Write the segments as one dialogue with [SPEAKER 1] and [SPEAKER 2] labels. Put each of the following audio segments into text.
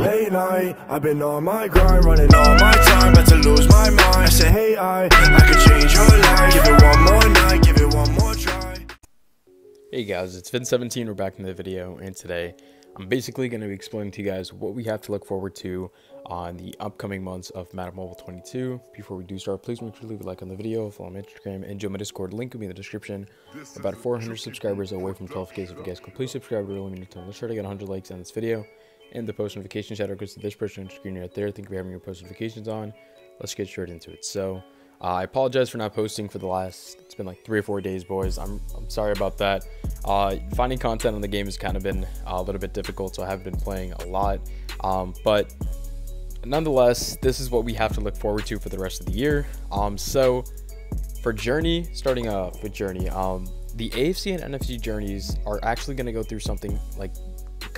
[SPEAKER 1] Late night, I've been on my grind, running all my time, about to lose my mind. I say, hey, I, I could change your life. Give it one more night, give it one more try.
[SPEAKER 2] Hey guys, it's Fins17, we're back in the video, and today I'm basically going to be explaining to you guys what we have to look forward to on the upcoming months of Madden Mobile 22. Before we do start, please make sure to leave a like on the video, follow my Instagram, and join my Discord. Link will be in the description. About 400 subscribers away from 12k, so if you guys could please subscribe, to really mean a ton. Let's try to get 100 likes on this video, and the post notification out goes to this person on the screen right there. Thank you for having your post notifications on. Let's get straight into it. So, uh, I apologize for not posting for the last, it's been like three or four days, boys. I'm, I'm sorry about that. Uh, finding content on the game has kind of been a little bit difficult, so I have been playing a lot. Um, but nonetheless, this is what we have to look forward to for the rest of the year. Um, so for Journey, starting off with Journey, um, the AFC and NFC journeys are actually going to go through something like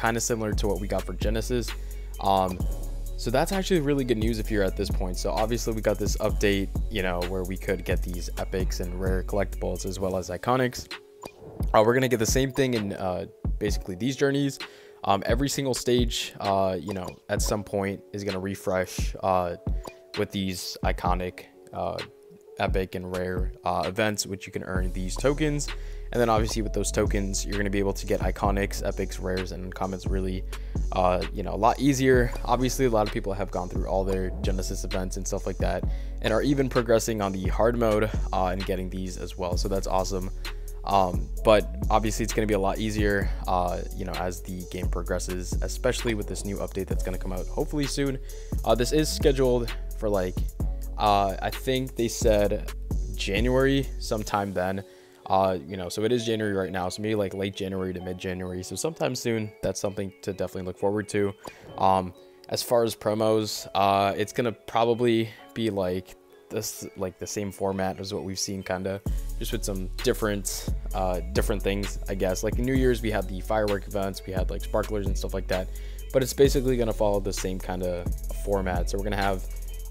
[SPEAKER 2] kind of similar to what we got for Genesis. Um, so that's actually really good news if you're at this point. So obviously we got this update, you know, where we could get these epics and rare collectibles as well as iconics. Uh, we're gonna get the same thing in uh, basically these journeys. Um, every single stage, uh, you know, at some point is gonna refresh uh, with these iconic, uh, epic, and rare uh, events, which you can earn these tokens. And then obviously with those tokens, you're going to be able to get iconics, epics, rares, and commons really, uh, you know, a lot easier. Obviously, a lot of people have gone through all their Genesis events and stuff like that, and are even progressing on the hard mode uh, and getting these as well. So that's awesome. Um, but obviously, it's going to be a lot easier, uh, you know, as the game progresses, especially with this new update that's going to come out hopefully soon. Uh, this is scheduled for like, uh, I think they said January, sometime then. Uh, you know, so it is January right now, so maybe like late January to mid January. So sometime soon, that's something to definitely look forward to. Um, as far as promos, uh, it's gonna probably be like this, like the same format as what we've seen, kind of, just with some different, uh, different things, I guess. Like New Year's, we had the firework events, we had like sparklers and stuff like that, but it's basically gonna follow the same kind of format. So we're gonna have,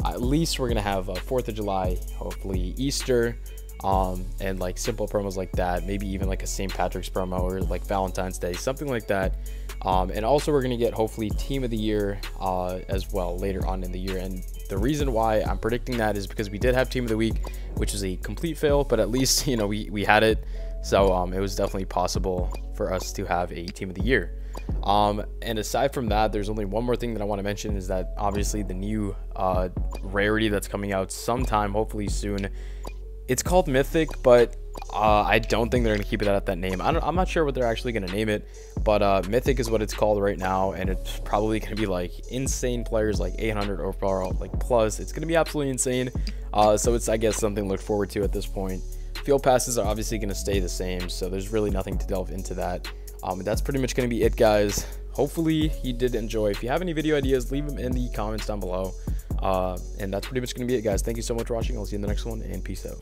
[SPEAKER 2] at least we're gonna have a Fourth of July, hopefully Easter um, and like simple promos like that, maybe even like a St. Patrick's promo or like Valentine's Day, something like that. Um, and also, we're going to get hopefully Team of the Year uh, as well later on in the year. And the reason why I'm predicting that is because we did have Team of the Week, which is a complete fail, but at least, you know, we, we had it. So um, it was definitely possible for us to have a Team of the Year. Um, and aside from that, there's only one more thing that I want to mention is that obviously the new uh, rarity that's coming out sometime, hopefully soon, it's called Mythic, but uh, I don't think they're going to keep it at that name. I am not sure what they're actually going to name it, but uh, Mythic is what it's called right now, and it's probably going to be like insane players, like 800 overall, like plus. It's going to be absolutely insane. Uh, so it's, I guess, something to look forward to at this point. Field passes are obviously going to stay the same, so there's really nothing to delve into that. Um, that's pretty much going to be it, guys. Hopefully you did enjoy. If you have any video ideas, leave them in the comments down below. Uh, and that's pretty much going to be it, guys. Thank you so much for watching. I'll see you in the next one, and peace out.